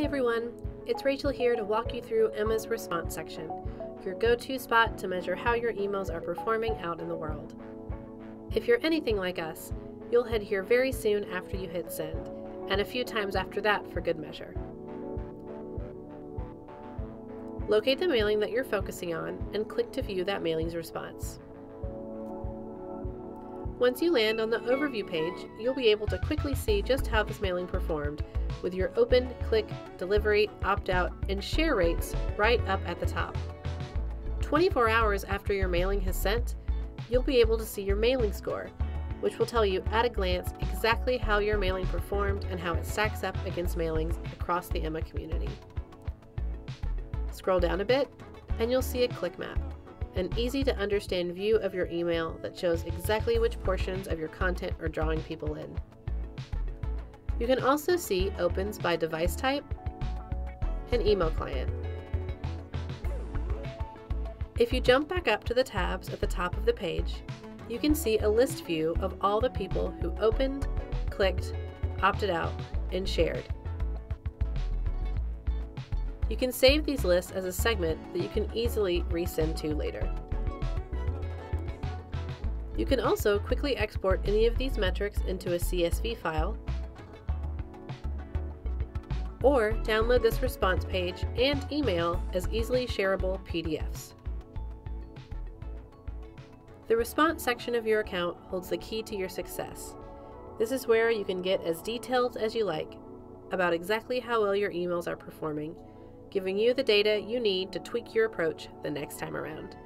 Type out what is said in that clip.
Hi everyone, it's Rachel here to walk you through Emma's response section, your go to spot to measure how your emails are performing out in the world. If you're anything like us, you'll head here very soon after you hit send, and a few times after that for good measure. Locate the mailing that you're focusing on and click to view that mailing's response. Once you land on the overview page, you'll be able to quickly see just how this mailing performed with your open, click, delivery, opt out, and share rates right up at the top. 24 hours after your mailing has sent, you'll be able to see your mailing score, which will tell you at a glance exactly how your mailing performed and how it stacks up against mailings across the Emma community. Scroll down a bit, and you'll see a click map, an easy to understand view of your email that shows exactly which portions of your content are drawing people in. You can also see opens by device type and email client. If you jump back up to the tabs at the top of the page, you can see a list view of all the people who opened, clicked, opted out, and shared. You can save these lists as a segment that you can easily resend to later. You can also quickly export any of these metrics into a CSV file or download this response page and email as easily shareable PDFs. The response section of your account holds the key to your success. This is where you can get as detailed as you like about exactly how well your emails are performing, giving you the data you need to tweak your approach the next time around.